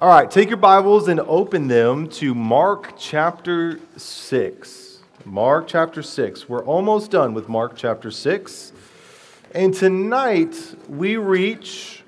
All right, take your Bibles and open them to Mark chapter 6. Mark chapter 6. We're almost done with Mark chapter 6. And tonight we reach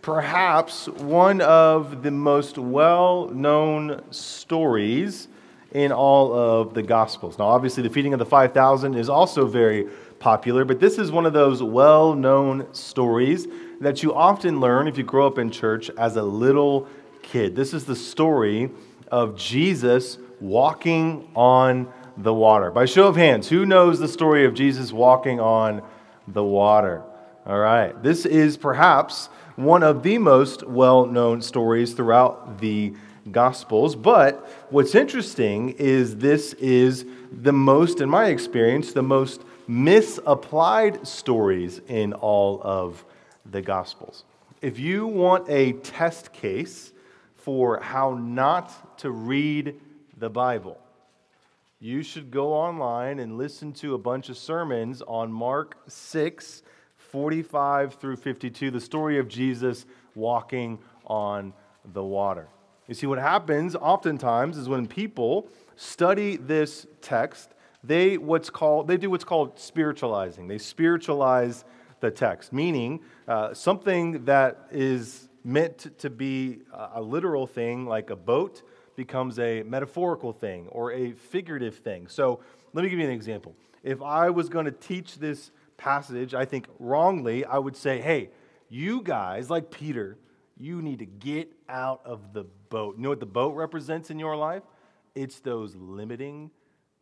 perhaps one of the most well known stories in all of the Gospels. Now, obviously, the feeding of the 5,000 is also very popular, but this is one of those well known stories that you often learn if you grow up in church as a little kid. This is the story of Jesus walking on the water. By show of hands, who knows the story of Jesus walking on the water? All right. This is perhaps one of the most well known stories throughout the Gospels. But what's interesting is this is the most, in my experience, the most misapplied stories in all of the Gospels. If you want a test case for how not to read the Bible, you should go online and listen to a bunch of sermons on Mark 6, 45 through 52, the story of Jesus walking on the water. You see, what happens oftentimes is when people study this text, they what's called they do what's called spiritualizing. They spiritualize the text, meaning uh, something that is meant to be a literal thing, like a boat, becomes a metaphorical thing or a figurative thing. So let me give you an example. If I was going to teach this passage, I think wrongly, I would say, hey, you guys, like Peter, you need to get out of the boat. You know what the boat represents in your life? It's those limiting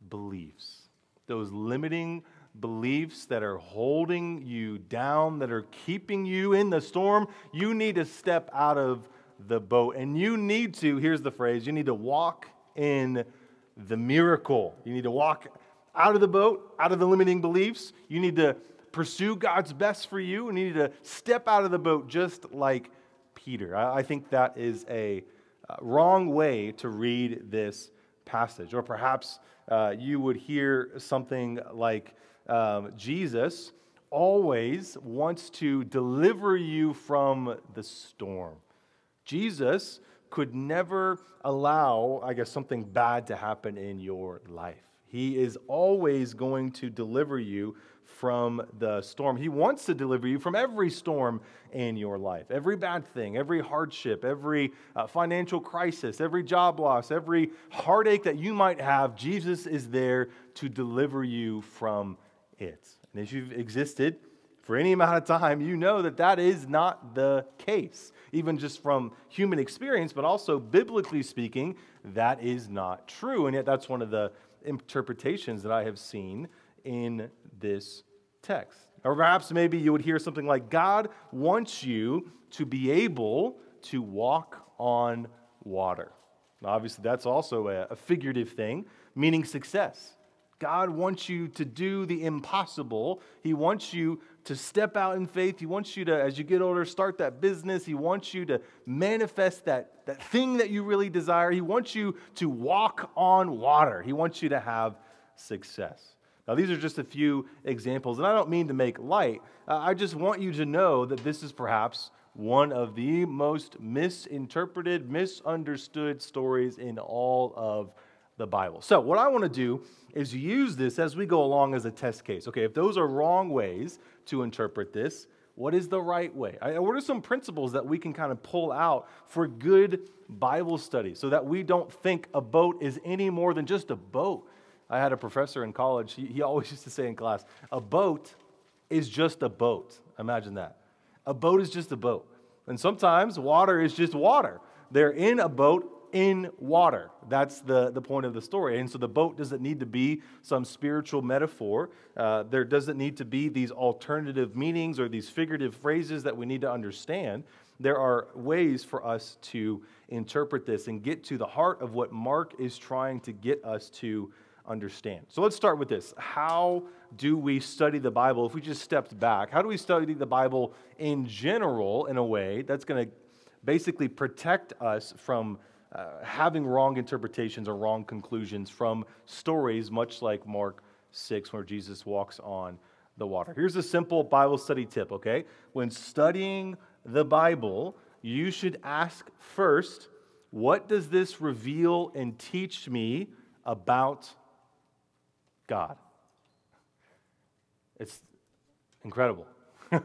beliefs. Those limiting beliefs that are holding you down, that are keeping you in the storm. You need to step out of the boat. And you need to, here's the phrase, you need to walk in the miracle. You need to walk out of the boat, out of the limiting beliefs. You need to pursue God's best for you. And you need to step out of the boat just like Peter. I, think that is a uh, wrong way to read this passage. Or perhaps uh, you would hear something like um, Jesus always wants to deliver you from the storm. Jesus could never allow, I guess, something bad to happen in your life. He is always going to deliver you from the storm. He wants to deliver you from every storm in your life, every bad thing, every hardship, every uh, financial crisis, every job loss, every heartache that you might have. Jesus is there to deliver you from it. And if you've existed for any amount of time, you know that that is not the case, even just from human experience, but also biblically speaking, that is not true. And yet, that's one of the interpretations that I have seen in this text. Or perhaps maybe you would hear something like God wants you to be able to walk on water. Now, obviously, that's also a figurative thing, meaning success. God wants you to do the impossible. He wants you to step out in faith. He wants you to, as you get older, start that business. He wants you to manifest that, that thing that you really desire. He wants you to walk on water. He wants you to have success. Now, these are just a few examples, and I don't mean to make light. Uh, I just want you to know that this is perhaps one of the most misinterpreted, misunderstood stories in all of the Bible. So, what I want to do is use this as we go along as a test case. Okay, if those are wrong ways to interpret this, what is the right way? What are some principles that we can kind of pull out for good Bible study so that we don't think a boat is any more than just a boat? I had a professor in college, he, always used to say in class, a boat is just a boat. Imagine that. A boat is just a boat. And sometimes water is just water. They're in a boat in water. That's the, the point of the story. And so the boat doesn't need to be some spiritual metaphor. Uh, there doesn't need to be these alternative meanings or these figurative phrases that we need to understand. There are ways for us to interpret this and get to the heart of what Mark is trying to get us to understand. So let's start with this. How do we study the Bible if we just stepped back? How do we study the Bible in general in a way that's going to basically protect us from uh, having wrong interpretations or wrong conclusions from stories, much like Mark 6, where Jesus walks on the water. Here's a simple Bible study tip, okay? When studying the Bible, you should ask first What does this reveal and teach me about God? It's incredible.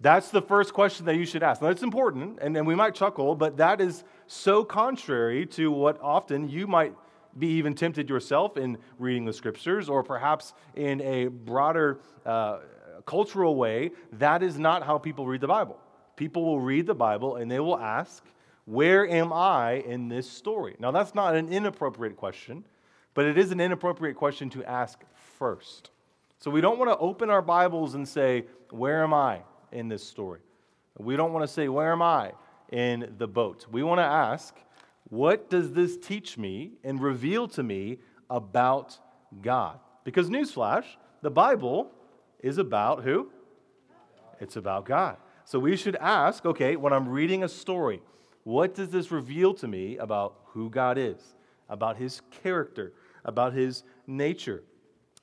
That's the first question that you should ask. Now, it's important, and, and we might chuckle, but that is so contrary to what often you might be even tempted yourself in reading the scriptures, or perhaps in a broader uh, cultural way. That is not how people read the Bible. People will read the Bible and they will ask, Where am I in this story? Now, that's not an inappropriate question, but it is an inappropriate question to ask first. So we don't want to open our Bibles and say, Where am I in this story? We don't want to say, Where am I in the boat? We want to ask, What does this teach me and reveal to me about God? Because, newsflash, the Bible is about who? It's about God. So we should ask okay, when I'm reading a story, what does this reveal to me about who God is, about his character, about his nature?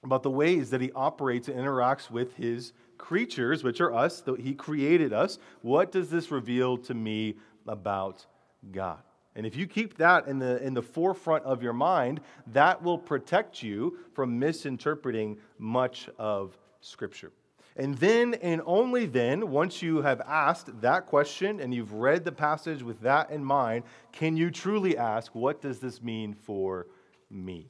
about the ways that he operates and interacts with his creatures, which are us, that he created us. What does this reveal to me about God? And if you keep that in the, in the forefront of your mind, that will protect you from misinterpreting much of Scripture. And then, and only then, once you have asked that question and you've read the passage with that in mind, can you truly ask, What does this mean for me?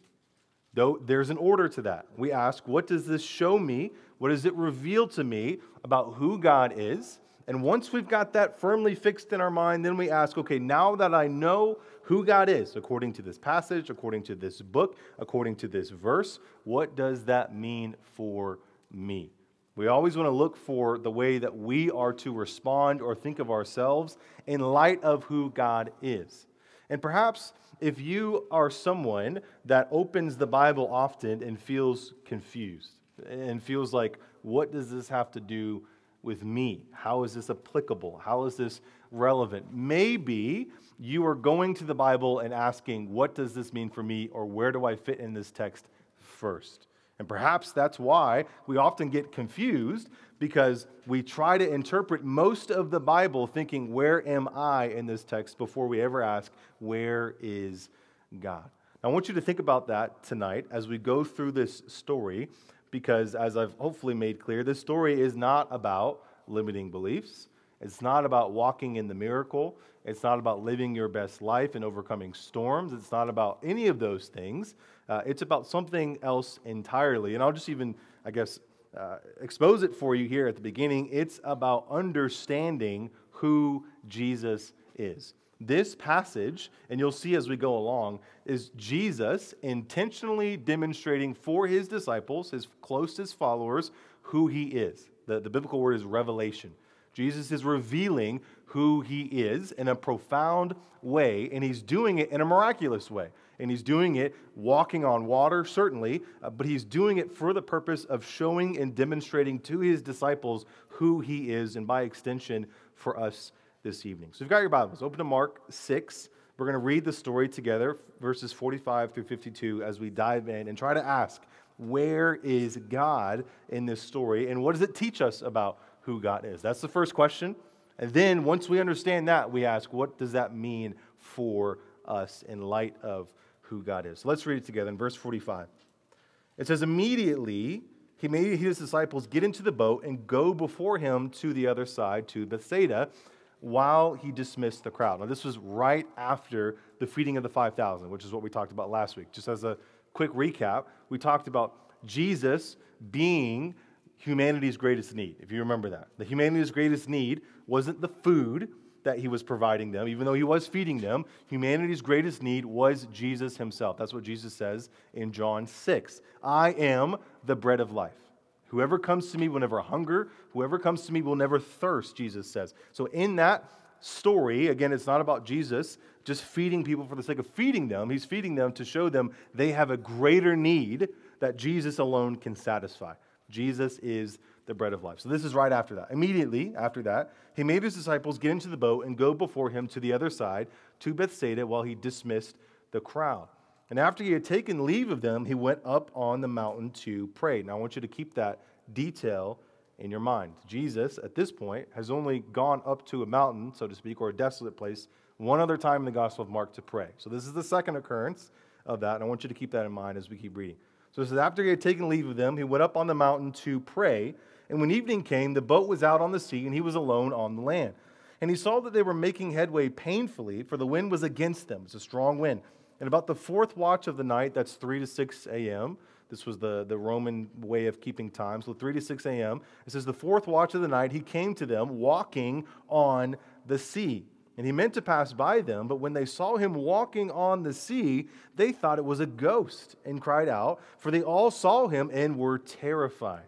Though there's an order to that. We ask, what does this show me? What does it reveal to me about who God is? And once we've got that firmly fixed in our mind, then we ask, okay, now that I know who God is, according to this passage, according to this book, according to this verse, what does that mean for me? We always want to look for the way that we are to respond or think of ourselves in light of who God is. And perhaps if you are someone that opens the Bible often and feels confused and feels like, what does this have to do with me? How is this applicable? How is this relevant? Maybe you are going to the Bible and asking, what does this mean for me, or where do I fit in this text first? And perhaps that's why we often get confused because we try to interpret most of the Bible thinking, Where am I in this text before we ever ask, Where is God? Now, I want you to think about that tonight as we go through this story because, as I've hopefully made clear, this story is not about limiting beliefs. It's not about walking in the miracle. It's not about living your best life and overcoming storms. It's not about any of those things. Uh, it's about something else entirely. And I'll just even, I guess, uh, expose it for you here at the beginning. It's about understanding who Jesus is. This passage, and you'll see as we go along, is Jesus intentionally demonstrating for his disciples, his closest followers, who he is. The, the biblical word is revelation. Jesus is revealing who he is in a profound way, and he's doing it in a miraculous way. And he's doing it walking on water, certainly, uh, but he's doing it for the purpose of showing and demonstrating to his disciples who he is, and by extension, for us this evening. So, you've got your Bibles. Open to Mark 6. We're going to read the story together, verses 45 through 52, as we dive in and try to ask, where is God in this story, and what does it teach us about who God is? That's the first question. And then once we understand that, we ask, what does that mean for us in light of who God is? So let's read it together in verse 45. It says, Immediately he made his disciples get into the boat and go before him to the other side, to Bethsaida, while he dismissed the crowd. Now, this was right after the feeding of the 5,000, which is what we talked about last week. Just as a quick recap, we talked about Jesus being humanity's greatest need, if you remember that. The humanity's greatest need wasn't the food that he was providing them, even though he was feeding them. Humanity's greatest need was Jesus himself. That's what Jesus says in John 6. I am the bread of life. Whoever comes to me will never hunger. Whoever comes to me will never thirst, Jesus says. So, in that story, again, it's not about Jesus just feeding people for the sake of feeding them. He's feeding them to show them they have a greater need that Jesus alone can satisfy. Jesus is the bread of life. So this is right after that. Immediately after that, he made his disciples get into the boat and go before him to the other side, to Bethsaida, while he dismissed the crowd. And after he had taken leave of them, he went up on the mountain to pray. Now I want you to keep that detail in your mind. Jesus, at this point, has only gone up to a mountain, so to speak, or a desolate place one other time in the Gospel of Mark to pray. So this is the second occurrence of that, and I want you to keep that in mind as we keep reading. So it says, After he had taken leave of them, he went up on the mountain to pray. And when evening came, the boat was out on the sea, and he was alone on the land. And he saw that they were making headway painfully, for the wind was against them. It's a strong wind. And about the fourth watch of the night, that's 3 to 6 a.m., this was the, the Roman way of keeping time, so 3 to 6 a.m., it says, The fourth watch of the night, he came to them walking on the sea. And he meant to pass by them, but when they saw him walking on the sea, they thought it was a ghost and cried out, for they all saw him and were terrified.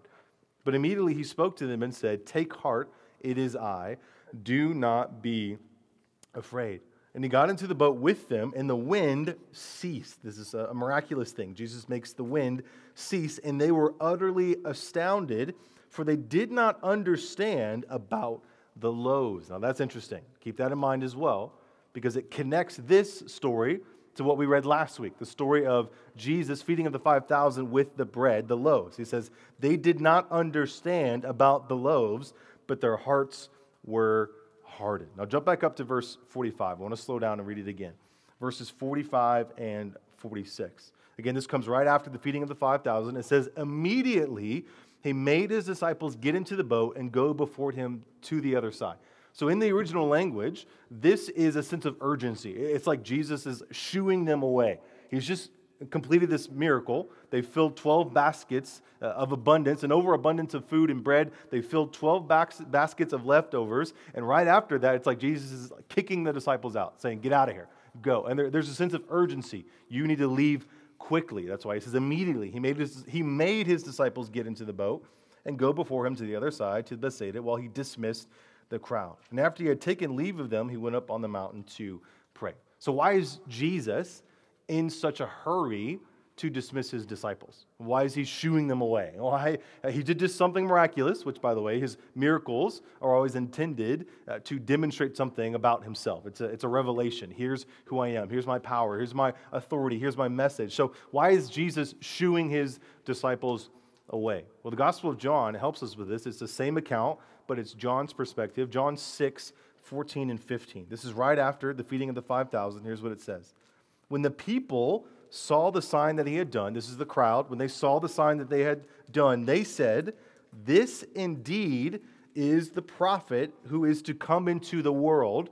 But immediately he spoke to them and said, Take heart, it is I. Do not be afraid. And he got into the boat with them, and the wind ceased. This is a miraculous thing. Jesus makes the wind cease, and they were utterly astounded, for they did not understand about the loaves. Now that's interesting. Keep that in mind as well, because it connects this story to what we read last week the story of Jesus feeding of the 5,000 with the bread, the loaves. He says, They did not understand about the loaves, but their hearts were hardened. Now jump back up to verse 45. I want to slow down and read it again. Verses 45 and 46. Again, this comes right after the feeding of the 5,000. It says, Immediately he made his disciples get into the boat and go before him to the other side. So, in the original language, this is a sense of urgency. It's like Jesus is shooing them away. He's just completed this miracle. They filled 12 baskets uh, of abundance, an overabundance of food and bread. They filled 12 baskets of leftovers. And right after that, it's like Jesus is kicking the disciples out, saying, Get out of here, go. And there, there's a sense of urgency. You need to leave quickly. That's why he says immediately. He made, his, he made his disciples get into the boat and go before him to the other side, to Bethsaida, while he dismissed the crowd. And after he had taken leave of them, he went up on the mountain to pray. So, why is Jesus in such a hurry to dismiss his disciples? Why is he shooing them away? Why? He did just something miraculous, which, by the way, his miracles are always intended uh, to demonstrate something about himself. It's a, it's a revelation. Here's who I am. Here's my power. Here's my authority. Here's my message. So, why is Jesus shooing his disciples away? Well, the Gospel of John helps us with this. It's the same account, but it's John's perspective. John 6, 14 and 15. This is right after the feeding of the 5,000. Here's what it says When the people saw the sign that he had done, this is the crowd, when they saw the sign that they had done, they said, This indeed is the prophet who is to come into the world.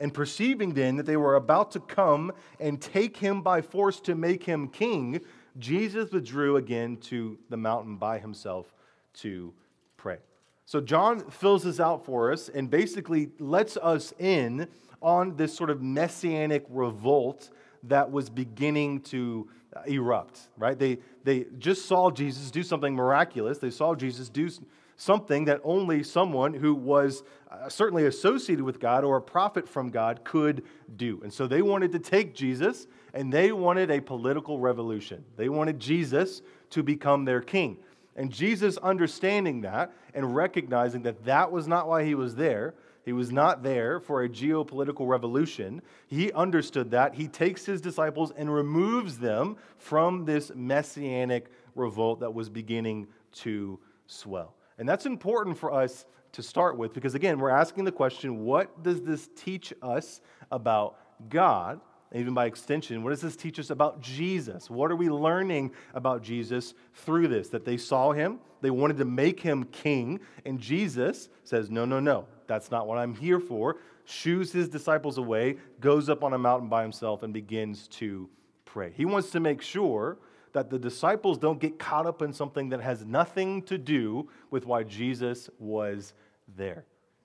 And perceiving then that they were about to come and take him by force to make him king, Jesus withdrew again to the mountain by himself to pray. So John fills this out for us and basically lets us in on this sort of messianic revolt that was beginning to erupt, right? They, they just saw Jesus do something miraculous. They saw Jesus do something that only someone who was uh, certainly associated with God or a prophet from God could do. And so they wanted to take Jesus and they wanted a political revolution. They wanted Jesus to become their king. And Jesus, understanding that and recognizing that that was not why he was there, he was not there for a geopolitical revolution. He understood that. He takes his disciples and removes them from this messianic revolt that was beginning to swell. And that's important for us to start with because, again, we're asking the question what does this teach us about God? even by extension, what does this teach us about Jesus? What are we learning about Jesus through this? That they saw him, they wanted to make him king, and Jesus says, No, no, no, that's not what I'm here for. Shoos his disciples away, goes up on a mountain by himself, and begins to pray. He wants to make sure that the disciples don't get caught up in something that has nothing to do with why Jesus was there.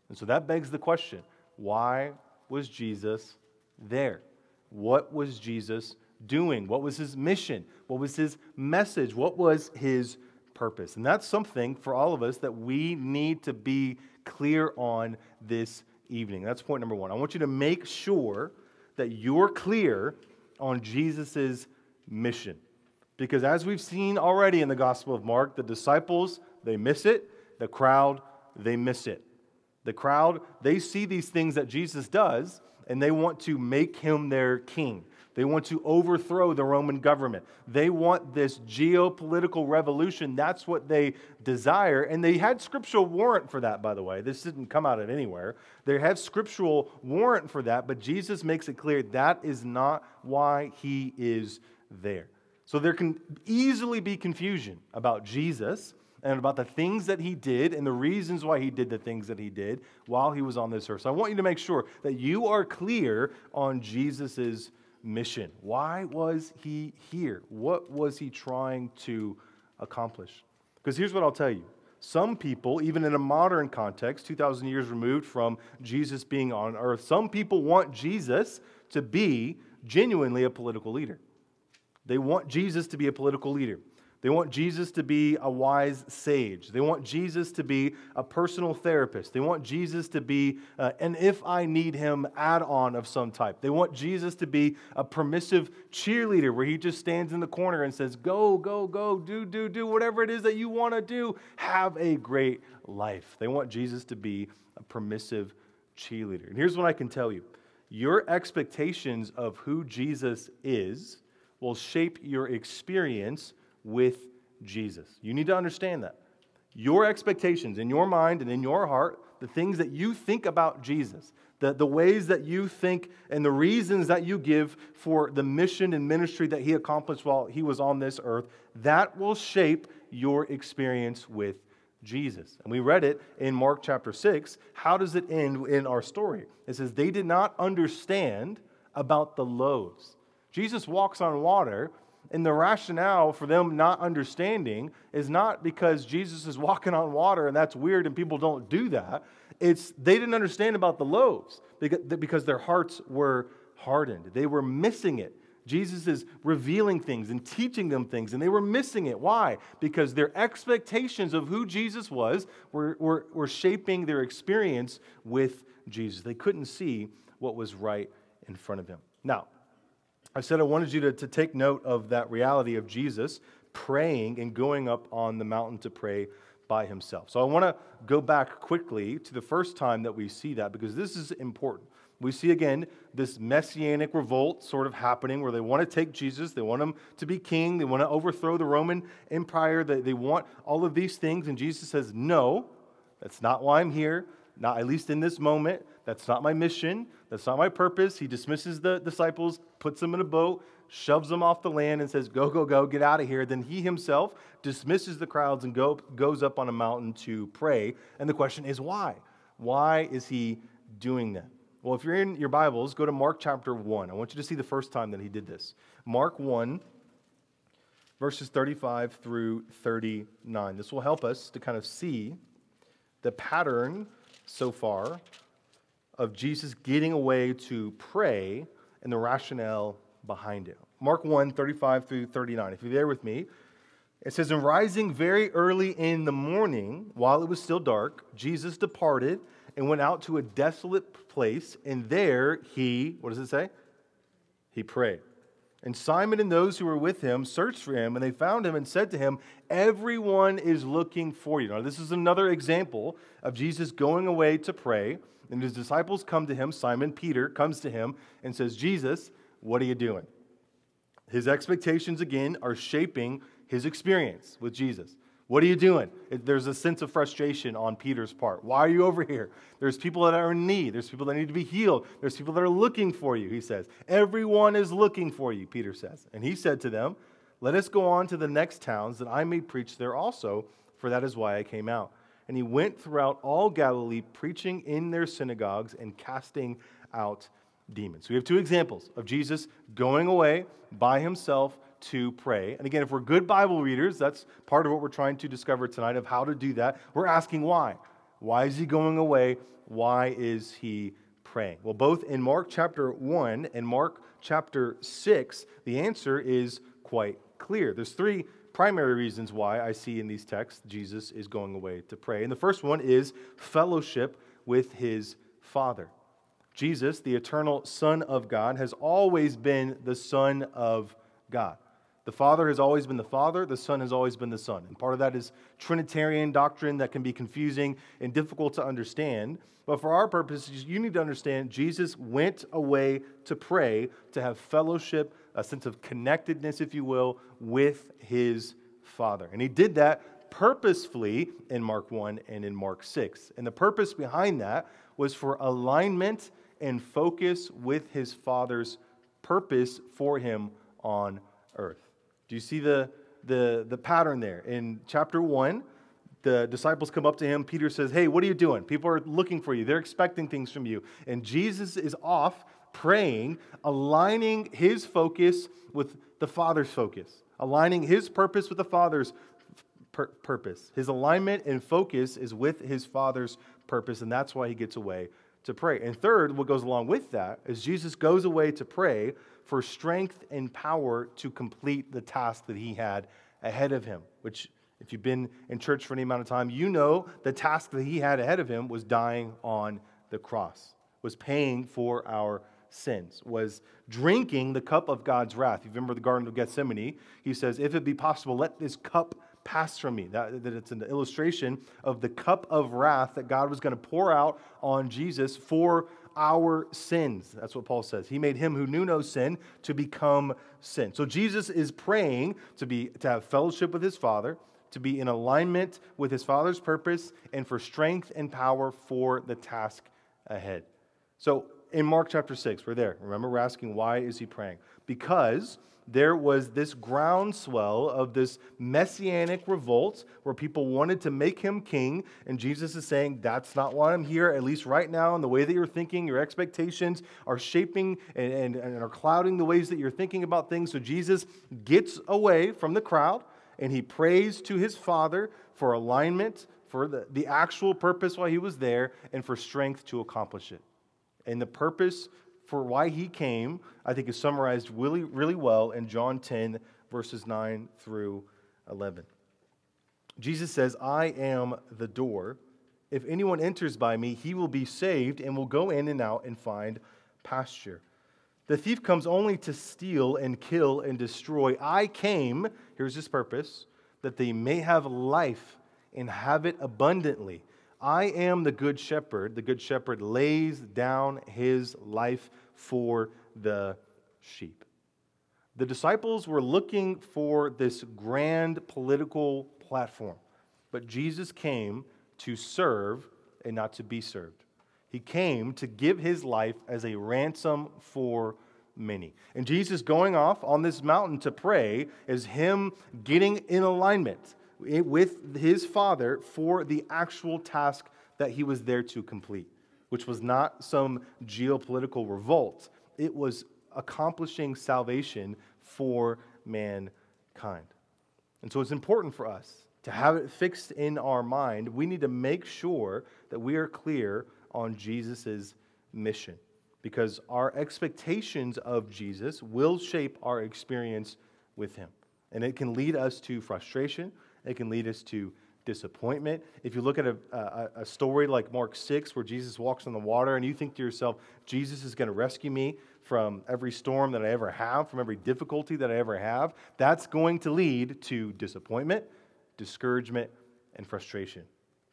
And so that begs the question why was Jesus there? What was Jesus doing? What was his mission? What was his message? What was his purpose? And that's something for all of us that we need to be clear on this evening. That's point number one. I want you to make sure that you're clear on Jesus' mission. Because as we've seen already in the Gospel of Mark, the disciples, they miss it. The crowd, they miss it. The crowd, they see these things that Jesus does, and they want to make him their king. They want to overthrow the Roman government. They want this geopolitical revolution. That's what they desire. And they had scriptural warrant for that, by the way. This didn't come out of anywhere. They have scriptural warrant for that, but Jesus makes it clear that is not why he is there. So there can easily be confusion about Jesus and about the things that he did and the reasons why he did the things that he did while he was on this earth. So I want you to make sure that you are clear on Jesus' mission. Why was he here? What was he trying to accomplish? Because here's what I'll tell you. Some people, even in a modern context, 2,000 years removed from Jesus being on earth, some people want Jesus to be genuinely a political leader. They want Jesus to be a political leader. They want Jesus to be a wise sage. They want Jesus to be a personal therapist. They want Jesus to be uh, an if I need him add on of some type. They want Jesus to be a permissive cheerleader where he just stands in the corner and says, Go, go, go, do, do, do, whatever it is that you want to do. Have a great life. They want Jesus to be a permissive cheerleader. And here's what I can tell you your expectations of who Jesus is will shape your experience with Jesus. You need to understand that. Your expectations in your mind and in your heart, the things that you think about Jesus, the, the ways that you think and the reasons that you give for the mission and ministry that he accomplished while he was on this earth, that will shape your experience with Jesus. And we read it in Mark chapter 6. How does it end in our story? It says, They did not understand about the loaves. Jesus walks on water, and the rationale for them not understanding is not because Jesus is walking on water and that's weird and people don't do that. It's they didn't understand about the loaves because their hearts were hardened. They were missing it. Jesus is revealing things and teaching them things, and they were missing it. Why? Because their expectations of who Jesus was were, were, were shaping their experience with Jesus. They couldn't see what was right in front of them. Now, I said I wanted you to, to take note of that reality of Jesus praying and going up on the mountain to pray by himself. So I want to go back quickly to the first time that we see that because this is important. We see again this messianic revolt sort of happening where they want to take Jesus, they want him to be king, they want to overthrow the Roman Empire, they, they want all of these things. And Jesus says, No, that's not why I'm here not at least in this moment. That's not my mission. That's not my purpose. He dismisses the disciples, puts them in a boat, shoves them off the land, and says, Go, go, go, get out of here. Then he himself dismisses the crowds and go, goes up on a mountain to pray. And the question is, why? Why is he doing that? Well, if you're in your Bibles, go to Mark chapter 1. I want you to see the first time that he did this. Mark 1, verses 35 through 39. This will help us to kind of see the pattern so far of Jesus getting away to pray and the rationale behind it. Mark 1 35 through 39. If you're there with me, it says, And rising very early in the morning, while it was still dark, Jesus departed and went out to a desolate place, and there he, what does it say? He prayed. And Simon and those who were with him searched for him, and they found him and said to him, Everyone is looking for you. Now, this is another example of Jesus going away to pray, and his disciples come to him. Simon Peter comes to him and says, Jesus, what are you doing? His expectations, again, are shaping his experience with Jesus. What are you doing? There's a sense of frustration on Peter's part. Why are you over here? There's people that are in need. There's people that need to be healed. There's people that are looking for you, he says. Everyone is looking for you, Peter says. And he said to them, Let us go on to the next towns that I may preach there also, for that is why I came out. And he went throughout all Galilee, preaching in their synagogues and casting out demons. So we have two examples of Jesus going away by himself to pray. And again, if we're good Bible readers, that's part of what we're trying to discover tonight of how to do that. We're asking why. Why is he going away? Why is he praying? Well, both in Mark chapter 1 and Mark chapter 6, the answer is quite clear. There's three primary reasons why I see in these texts Jesus is going away to pray. And the first one is fellowship with his Father. Jesus, the eternal Son of God, has always been the Son of God. The Father has always been the Father, the Son has always been the Son. And part of that is Trinitarian doctrine that can be confusing and difficult to understand. But for our purposes, you need to understand Jesus went away to pray, to have fellowship, a sense of connectedness, if you will, with his Father. And he did that purposefully in Mark 1 and in Mark 6. And the purpose behind that was for alignment and focus with his Father's purpose for him on earth. Do you see the, the, the pattern there? In chapter 1, the disciples come up to him. Peter says, Hey, what are you doing? People are looking for you, they're expecting things from you. And Jesus is off praying, aligning his focus with the Father's focus, aligning his purpose with the Father's pur- purpose. His alignment and focus is with his Father's purpose, and that's why he gets away to pray. And third, what goes along with that is Jesus goes away to pray for strength and power to complete the task that he had ahead of him, which, if you've been in church for any amount of time, you know the task that he had ahead of him was dying on the cross, was paying for our sins, was drinking the cup of God's wrath. You remember the Garden of Gethsemane? He says, If it be possible, let this cup pass from me. That, that it's an illustration of the cup of wrath that God was going to pour out on Jesus for our sins. That's what Paul says. He made him who knew no sin to become sin. So Jesus is praying to be to have fellowship with his Father, to be in alignment with his Father's purpose, and for strength and power for the task ahead. So in Mark chapter 6, we're there. Remember, we're asking why is he praying? Because there was this groundswell of this messianic revolt where people wanted to make him king. And Jesus is saying, That's not why I'm here, at least right now. And the way that you're thinking, your expectations are shaping and, and, and are clouding the ways that you're thinking about things. So Jesus gets away from the crowd and he prays to his Father for alignment, for the, the actual purpose while he was there, and for strength to accomplish it. And the purpose for why he came, I think, is summarized really, really well in John 10, verses 9 through 11. Jesus says, I am the door. If anyone enters by me, he will be saved and will go in and out and find pasture. The thief comes only to steal and kill and destroy. I came, here's his purpose, that they may have life and have it abundantly. I am the good shepherd. The good shepherd lays down his life for the sheep. The disciples were looking for this grand political platform, but Jesus came to serve and not to be served. He came to give his life as a ransom for many. And Jesus going off on this mountain to pray is him getting in alignment Eh, with his Father for the actual task that he was there to complete, which was not some geopolitical revolt. It was accomplishing salvation for mankind. And so it's important for us to have it fixed in our mind. We need to make sure that we are clear on Jesus' mission because our expectations of Jesus will shape our experience with him. And it can lead us to frustration, it can lead us to disappointment. If you look at a, a, a, story like Mark 6, where Jesus walks on the water, and you think to yourself, Jesus is going to rescue me from every storm that I ever have, from every difficulty that I ever have, that's going to lead to disappointment, discouragement, and frustration.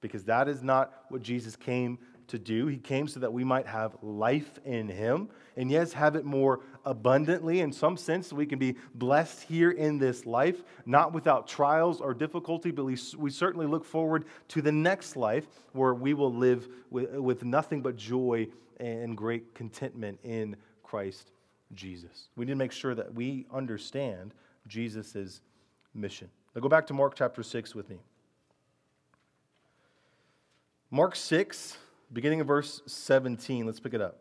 Because that is not what Jesus came to do. He came so that we might have life in Him, and yes, have it more abundantly in some sense. We can be blessed here in this life, not without trials or difficulty, but we, we certainly look forward to the next life where we will live with, with nothing but joy and great contentment in Christ Jesus. We need to make sure that we understand Jesus' mission. Now go back to Mark chapter 6 with me. Mark 6 beginning of verse 17. Let's pick it up.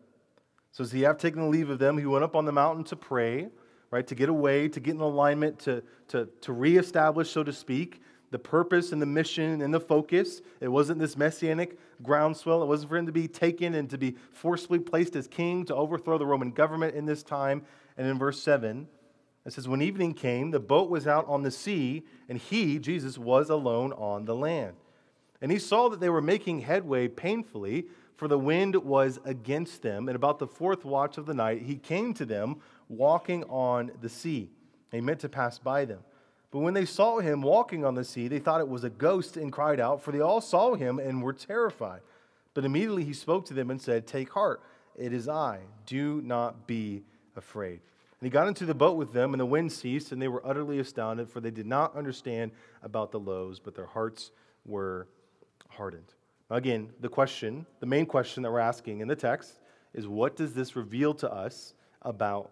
So, as he have taken leave of them, he went up on the mountain to pray, right, to get away, to get in alignment, to, to, to reestablish, so to speak, the purpose and the mission and the focus. It wasn't this messianic groundswell. It wasn't for him to be taken and to be forcibly placed as king to overthrow the Roman government in this time. And in verse 7, it says, When evening came, the boat was out on the sea, and he, Jesus, was alone on the land. And he saw that they were making headway painfully, for the wind was against them. And about the fourth watch of the night, he came to them walking on the sea. He meant to pass by them. But when they saw him walking on the sea, they thought it was a ghost and cried out, for they all saw him and were terrified. But immediately he spoke to them and said, Take heart, it is I. Do not be afraid. And he got into the boat with them, and the wind ceased, and they were utterly astounded, for they did not understand about the loaves, but their hearts were hardened. Again, the question, the main question that we're asking in the text is what does this reveal to us about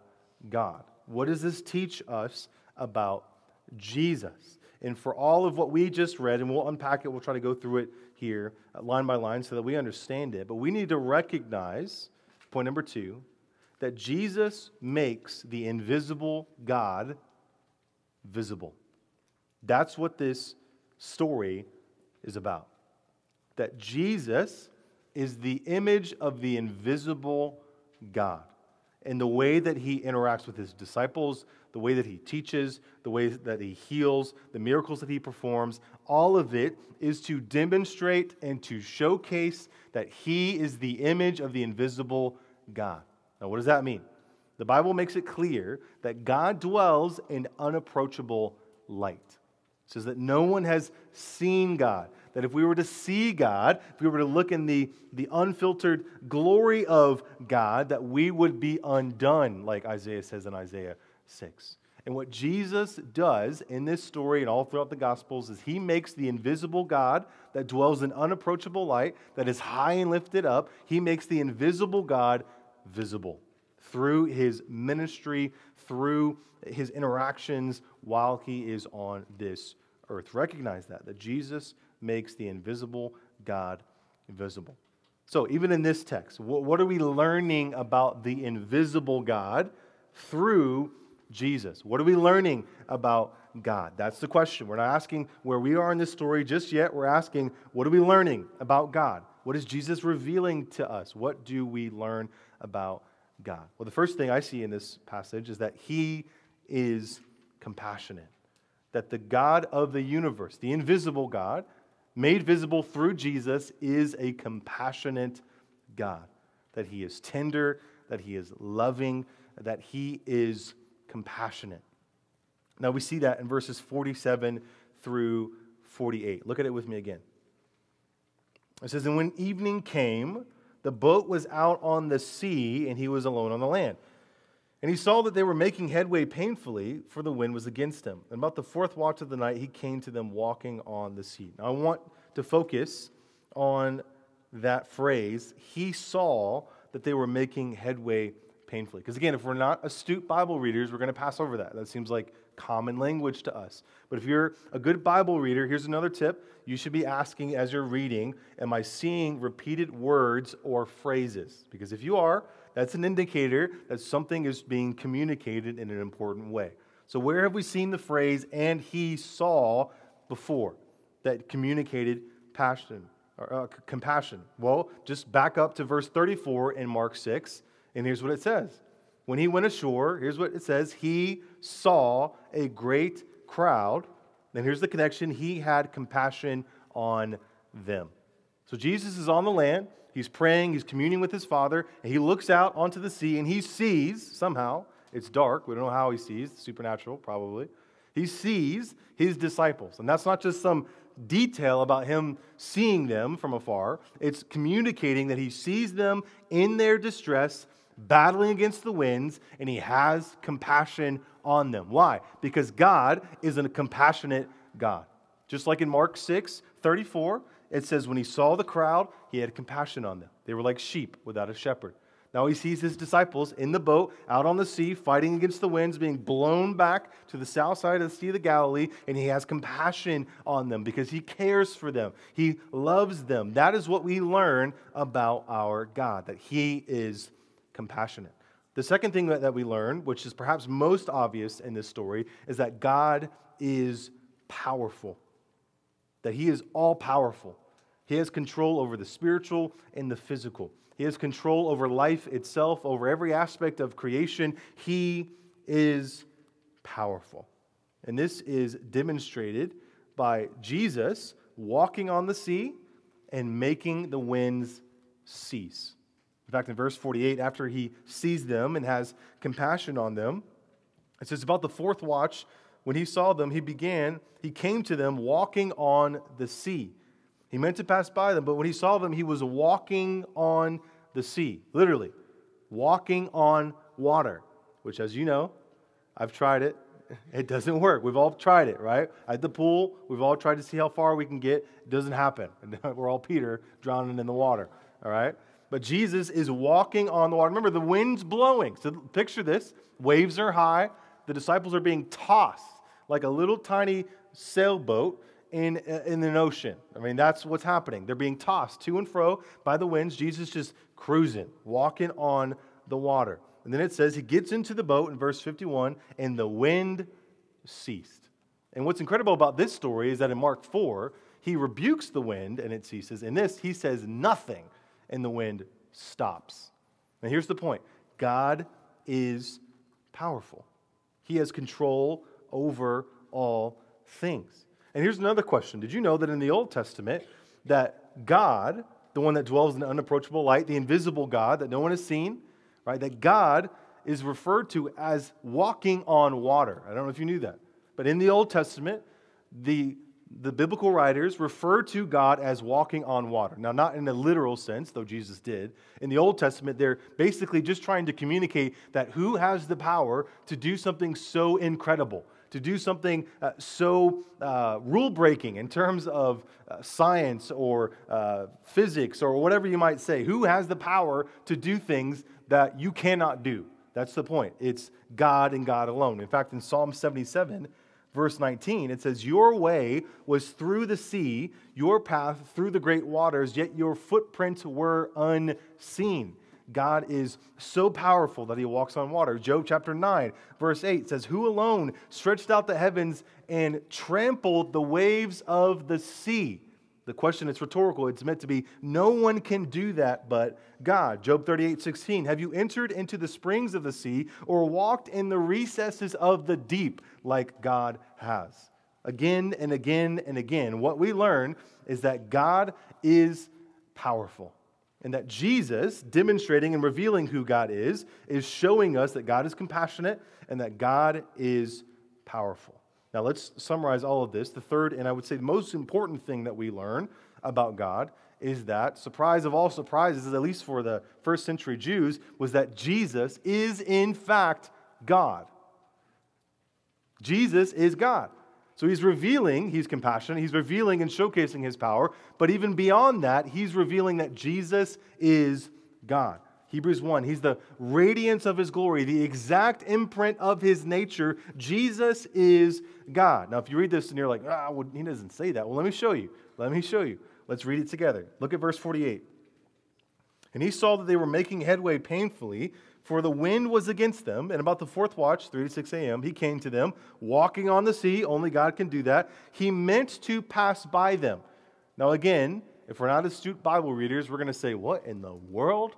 God? What does this teach us about Jesus? And for all of what we just read, and we'll unpack it, we'll try to go through it here uh, line by line so that we understand it. But we need to recognize, point number two, that Jesus makes the invisible God visible. That's what this story is about that Jesus is the image of the invisible God. And the way that he interacts with his disciples, the way that he teaches, the way that he heals, the miracles that he performs, all of it is to demonstrate and to showcase that he is the image of the invisible God. Now, what does that mean? The Bible makes it clear that God dwells in unapproachable light. It says that no one has seen God. That if we were to see God, if we were to look in the, the unfiltered glory of God, that we would be undone, like Isaiah says in Isaiah 6. And what Jesus does in this story and all throughout the Gospels is he makes the invisible God that dwells in unapproachable light, that is high and lifted up, he makes the invisible God visible through his ministry, through his interactions while he is on this earth. Recognize that, that Jesus makes the invisible God visible. So, even in this text, what are we learning about the invisible God through Jesus? What are we learning about God? That's the question. We're not asking where we are in this story just yet. We're asking, what are we learning about God? What is Jesus revealing to us? What do we learn about God? Well, the first thing I see in this passage is that He is compassionate. That the God of the universe, the invisible God, made visible through Jesus, is a compassionate God. That He is tender, that He is loving, that He is compassionate. Now we see that in verses 47 through 48. Look at it with me again. It says, And when evening came, the boat was out on the sea, and he was alone on the land. And he saw that they were making headway painfully, for the wind was against them. And about the fourth watch of the night, he came to them walking on the sea. Now, I want to focus on that phrase. He saw that they were making headway painfully. Because again, if we're not astute Bible readers, we're going to pass over that. That seems like common language to us. But if you're a good Bible reader, here's another tip. You should be asking as you're reading, Am I seeing repeated words or phrases? Because if you are, that's an indicator that something is being communicated in an important way. So, where have we seen the phrase, and he saw before, that communicated passion? Or, uh, compassion. Well, just back up to verse 34 in Mark 6, and here's what it says when he went ashore, here's what it says he saw a great crowd. And here's the connection he had compassion on them. So Jesus is on the land. He's praying, he's communing with his Father, and he looks out onto the sea and he sees somehow, it's dark, we don't know how he sees, supernatural probably. He sees his disciples. And that's not just some detail about him seeing them from afar, it's communicating that he sees them in their distress battling against the winds, and he has compassion on them. Why? Because God is a compassionate God. Just like in Mark 6 34, it says, When he saw the crowd, he had compassion on them. They were like sheep without a shepherd. Now he sees his disciples in the boat out on the sea, fighting against the winds, being blown back to the south side of the Sea of the Galilee, and he has compassion on them because he cares for them. He loves them. That is what we learn about our God, that he is compassionate. The second thing that, we learn, which is perhaps most obvious in this story, is that God is powerful, that He is all powerful. He has control over the spiritual and the physical. He has control over life itself, over every aspect of creation. He is powerful. And this is demonstrated by Jesus walking on the sea and making the winds cease. In fact, in verse 48, after he sees them and has compassion on them, It says, About the fourth watch, when he saw them, he began, he came to them walking on the sea. He meant to pass by them, but when he saw them, he was walking on the sea. Literally, walking on water, which, as you know, I've tried it. It doesn't work. We've all tried it, right? At the pool, we've all tried to see how far we can get. It doesn't happen. We're all Peter drowning in the water, all right? But Jesus is walking on the water. Remember, the wind's blowing. So picture this waves are high, the disciples are being tossed like a little tiny sailboat in, in an ocean. I mean, that's what's happening. They're being tossed to and fro by the winds. Jesus just cruising, walking on the water. And then it says he gets into the boat in verse 51 and the wind ceased. And what's incredible about this story is that in Mark 4, he rebukes the wind and it ceases. In this, he says nothing and the wind stops. Now, here's the point God is powerful, He has control over all things. And here's another question Did you know that in the Old Testament, that God, the one that dwells in unapproachable light, the invisible God that no one has seen, right, that God is referred to as walking on water. I don't know if you knew that. But in the Old Testament, the the biblical writers refer to God as walking on water. Now, not in a literal sense, though Jesus did. In the Old Testament, they're basically just trying to communicate that who has the power to do something so incredible, to do something uh, so uh, rule breaking in terms of uh, science or uh, physics or whatever you might say. Who has the power to do things that you cannot do? That's the point. It's God and God alone. In fact, in Psalm 77, verse 19, it says, Your way was through the sea, your path through the great waters, yet your footprints were unseen. God is so powerful that he walks on water. Job chapter 9, verse 8 says, Who alone stretched out the heavens and trampled the waves of the sea? The question is rhetorical. It's meant to be no one can do that but God. Job 38, 16. Have you entered into the springs of the sea or walked in the recesses of the deep like God has? Again and again and again, what we learn is that God is powerful. And that Jesus, demonstrating and revealing who God is, is showing us that God is compassionate and that God is powerful. Now, let's summarize all of this. The third, and I would say the most important thing that we learn about God is that, surprise of all surprises, at least for the first century Jews, was that Jesus is in fact God. Jesus is God. So he's revealing, he's compassionate, he's revealing and showcasing his power, but even beyond that, he's revealing that Jesus is God. Hebrews 1, he's the radiance of his glory, the exact imprint of his nature. Jesus is God. Now, if you read this and you're like, ah, well, he doesn't say that. Well, let me show you. Let me show you. Let's read it together. Look at verse 48. And he saw that they were making headway painfully, for the wind was against them. And about the fourth watch, 3 to 6 a.m., he came to them, walking on the sea. Only God can do that. He meant to pass by them. Now, again, if we're not astute Bible readers, we're going to say, What in the world?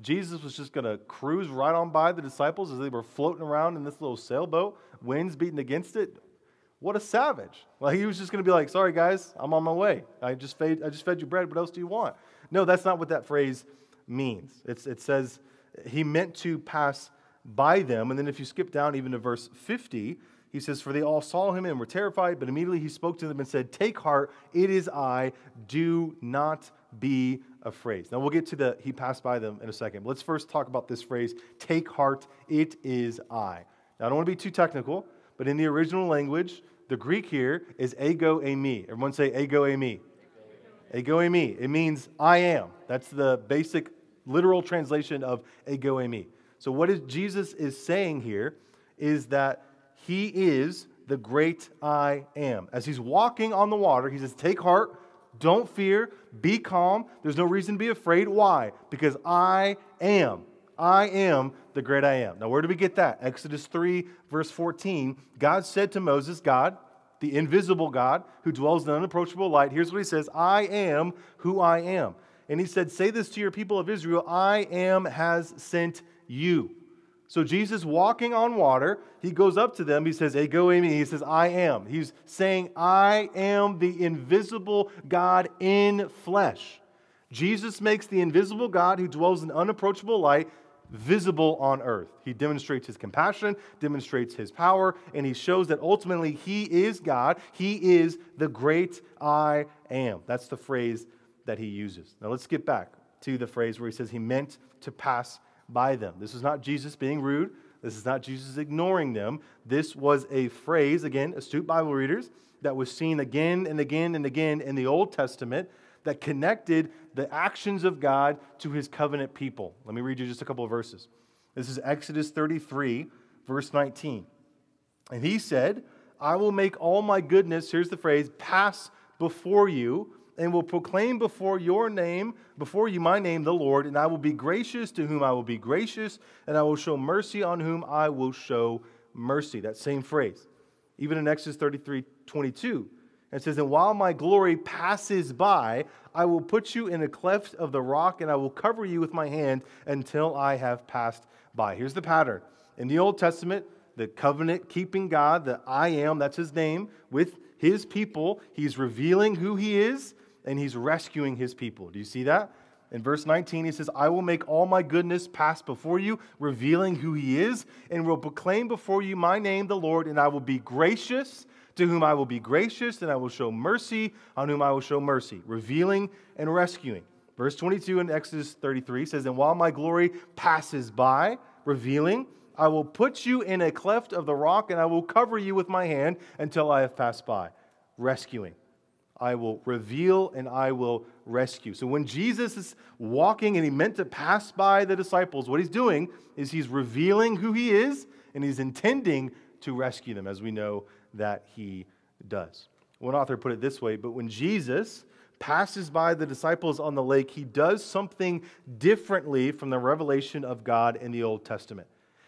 Jesus was just going to cruise right on by the disciples as they were floating around in this little sailboat, winds beating against it. What a savage. Like he was just going to be like, sorry guys, I'm on my way. I just, fed, I just fed you bread. What else do you want? No, that's not what that phrase means. It's, it says he meant to pass by them. And then if you skip down even to verse 50, he says, For they all saw him and were terrified, but immediately he spoke to them and said, Take heart, it is I, do not be afraid. Now we'll get to the he passed by them in a second. But let's first talk about this phrase, take heart, it is I. Now I don't want to be too technical, but in the original language, the Greek here is ego eimi. Everyone say ego eimi. Ego eimi. It means I am. That's the basic literal translation of ego eimi. So what is Jesus is saying here is that he is the great I am. As he's walking on the water, he says, Take heart, don't fear, be calm. There's no reason to be afraid. Why? Because I am. I am the great I am. Now, where do we get that? Exodus 3, verse 14. God said to Moses, God, the invisible God who dwells in unapproachable light, here's what he says I am who I am. And he said, Say this to your people of Israel I am has sent you. So Jesus walking on water, he goes up to them. He says, Ego eimi. He says, I am. He's saying, I am the invisible God in flesh. Jesus makes the invisible God who dwells in unapproachable light visible on earth. He demonstrates his compassion, demonstrates his power, and he shows that ultimately he is God. He is the great I am. That's the phrase that he uses. Now let's get back to the phrase where he says he meant to pass by them. This is not Jesus being rude. This is not Jesus ignoring them. This was a phrase, again, astute Bible readers, that was seen again and again and again in the Old Testament that connected the actions of God to his covenant people. Let me read you just a couple of verses. This is Exodus 33, verse 19. And he said, I will make all my goodness, here's the phrase, pass before you and will proclaim before your name, before you my name, the Lord, and I will be gracious to whom I will be gracious, and I will show mercy on whom I will show mercy. That same phrase. Even in Exodus 33 22, it says, And while my glory passes by, I will put you in a cleft of the rock, and I will cover you with my hand until I have passed by. Here's the pattern. In the Old Testament, the covenant keeping God, the I am, that's his name, with his people, he's revealing who he is and he's rescuing his people. Do you see that? In verse 19, he says, I will make all my goodness pass before you, revealing who he is, and will proclaim before you my name, the Lord, and I will be gracious to whom I will be gracious, and I will show mercy on whom I will show mercy, revealing and rescuing. Verse 22 in Exodus 33 says, And while my glory passes by, revealing, I will put you in a cleft of the rock, and I will cover you with my hand until I have passed by, rescuing. I will reveal and I will rescue. So when Jesus is walking and he meant to pass by the disciples, what he's doing is he's revealing who he is and he's intending to rescue them, as we know that he does. One author put it this way But when Jesus passes by the disciples on the lake, he does something differently from the revelation of God in the Old Testament.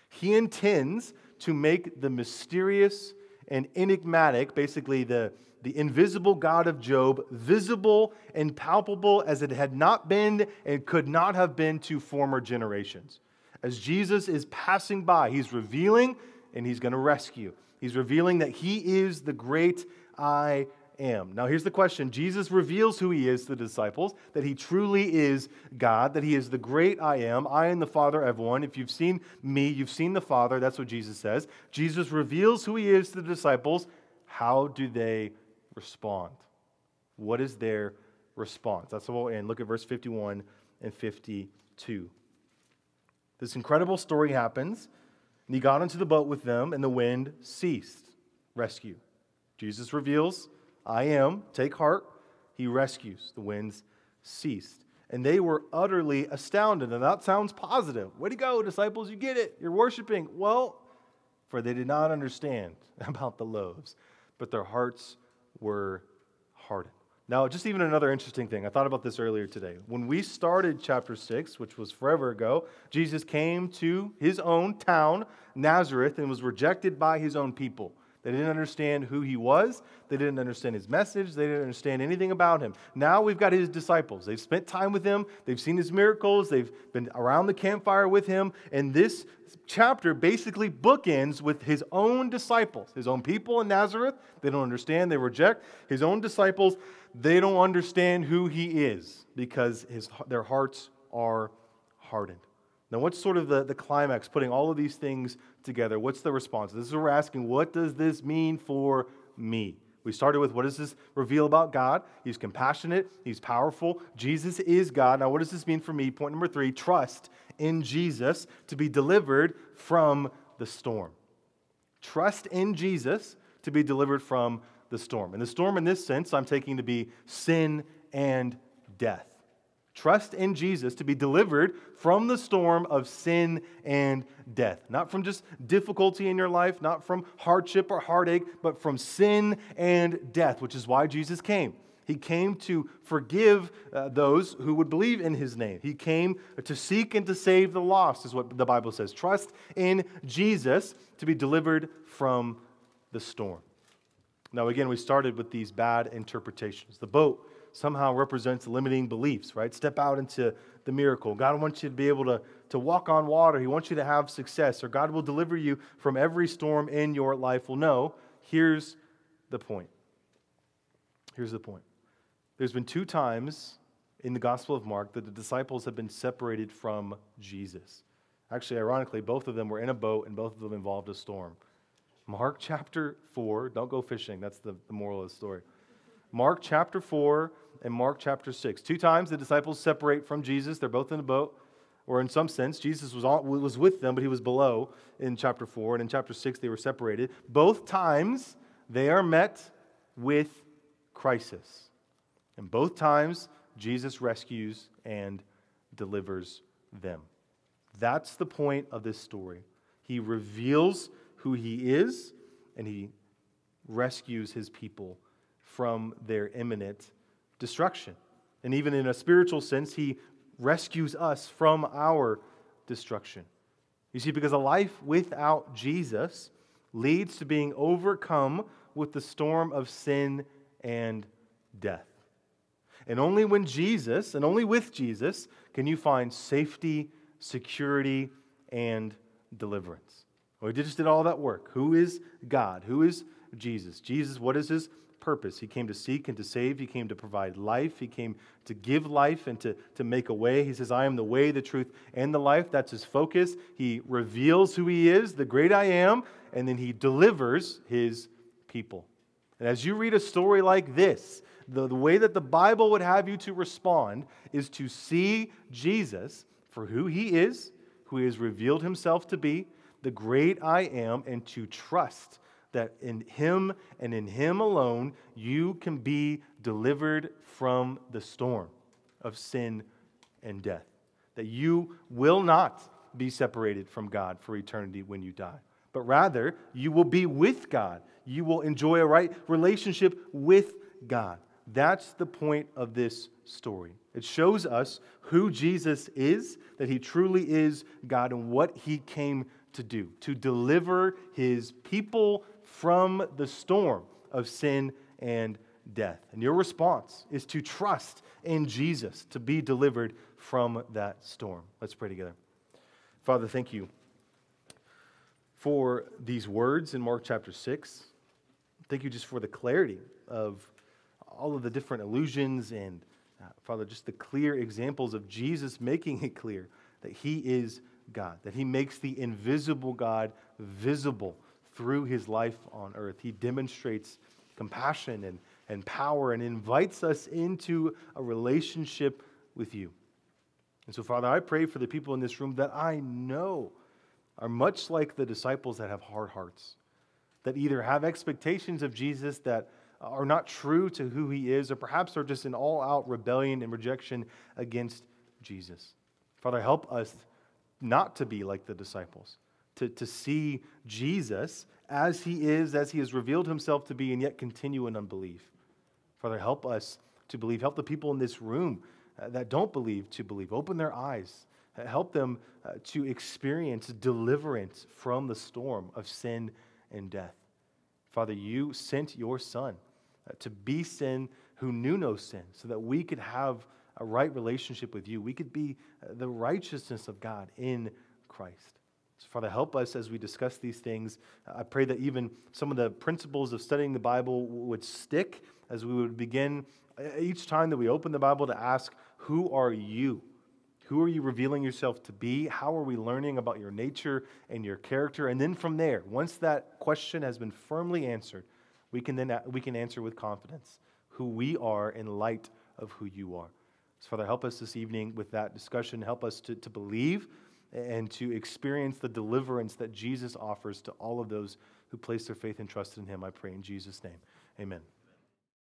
He intends to make the mysterious and enigmatic, basically the the invisible God of Job, visible and palpable as it had not been and could not have been to former generations. As Jesus is passing by, he's revealing and he's going to rescue. He's revealing that he is the great I am. Now, here's the question Jesus reveals who he is to the disciples, that he truly is God, that he is the great I am. I and the Father have one. If you've seen me, you've seen the Father. That's what Jesus says. Jesus reveals who he is to the disciples. How do they respond? What is their response? That's what we'll end. Look at verse 51 and 52. This incredible story happens, and he got into the boat with them, and the wind ceased. Rescue. Jesus reveals, I am, take heart. He rescues. The winds ceased. And they were utterly astounded. And that sounds positive. Way to go, disciples, you get it. You're worshiping. Well, for they did not understand about the loaves, but their hearts were hardened. Now, just even another interesting thing, I thought about this earlier today. When we started chapter 6, which was forever ago, Jesus came to his own town, Nazareth, and was rejected by his own people. They didn't understand who he was. They didn't understand his message. They didn't understand anything about him. Now we've got his disciples. They've spent time with him. They've seen his miracles. They've been around the campfire with him. And this chapter basically bookends with his own disciples, his own people in Nazareth. They don't understand. They reject. His own disciples, they don't understand who he is because his, their hearts are hardened. Now, what's sort of the, the climax, putting all of these things together? What's the response? This is what we're asking. What does this mean for me? We started with what does this reveal about God? He's compassionate, He's powerful. Jesus is God. Now, what does this mean for me? Point number three trust in Jesus to be delivered from the storm. Trust in Jesus to be delivered from the storm. And the storm, in this sense, I'm taking to be sin and death. Trust in Jesus to be delivered from the storm of sin and death. Not from just difficulty in your life, not from hardship or heartache, but from sin and death, which is why Jesus came. He came to forgive uh, those who would believe in his name. He came to seek and to save the lost, is what the Bible says. Trust in Jesus to be delivered from the storm. Now, again, we started with these bad interpretations. The boat somehow represents limiting beliefs, right? Step out into the miracle. God wants you to be able to, to walk on water. He wants you to have success, or God will deliver you from every storm in your life. Well, no, here's the point. Here's the point. There's been two times in the Gospel of Mark that the disciples have been separated from Jesus. Actually, ironically, both of them were in a boat and both of them involved a storm. Mark chapter 4, don't go fishing, that's the, the moral of the story. Mark chapter 4 and Mark chapter 6. Two times the disciples separate from Jesus. They're both in a boat, or in some sense, Jesus was, on, was with them, but he was below in chapter 4. And in chapter 6, they were separated. Both times they are met with crisis. And both times, Jesus rescues and delivers them. That's the point of this story. He reveals who he is, and he rescues his people from their imminent destruction. And even in a spiritual sense, he rescues us from our destruction. You see, because a life without Jesus leads to being overcome with the storm of sin and death. And only when Jesus, and only with Jesus, can you find safety, security, and deliverance. We just did all that work. Who is God? Who is Jesus? Jesus, what is his purpose? He came to seek and to save. He came to provide life. He came to give life and to, to make a way. He says, I am the way, the truth, and the life. That's his focus. He reveals who he is, the great I am, and then he delivers his people. And as you read a story like this, the, the way that the Bible would have you to respond is to see Jesus for who he is, who he has revealed himself to be, the great I am, and to trust that in him and in him alone you can be delivered from the storm of sin and death. That you will not be separated from God for eternity when you die but rather you will be with God. You will enjoy a right relationship with God. That's the point of this story. It shows us who Jesus is, that he truly is God, and what he came to do to deliver his people from the storm of sin and death. And your response is to trust in Jesus to be delivered from that storm. Let's pray together. Father, thank you for these words in Mark chapter 6. Thank you just for the clarity of all of the different allusions and, uh, Father, just the clear examples of Jesus making it clear that He is God, that He makes the invisible God visible through His life on earth. He demonstrates compassion and, and power and invites us into a relationship with you. And so, Father, I pray for the people in this room that I know are much like the disciples that have hard hearts, that either have expectations of Jesus that are not true to who he is, or perhaps are just in all out rebellion and rejection against Jesus. Father, help us not to be like the disciples, to, to see Jesus as he is, as he has revealed himself to be, and yet continue in unbelief. Father, help us to believe. Help the people in this room uh, that don't believe to believe. Open their eyes Help them uh, to experience deliverance from the storm of sin and death. Father, you sent your Son uh, to be sin who knew no sin, so that we could have a right relationship with you. We could be the righteousness of God in Christ. So, Father, help us as we discuss these things. I pray that even some of the principles of studying the Bible would stick as we would begin uh, each time that we open the Bible to ask, Who are you? Who are you revealing yourself to be? How are we learning about your nature and your character? And then from there, once that question has been firmly answered, we can then uh, we can answer with confidence who we are in light of who you are. So, Father, help us this evening with that discussion. Help us to, to believe and to experience the deliverance that Jesus offers to all of those who place their faith and trust in him. I pray in Jesus' name. Amen.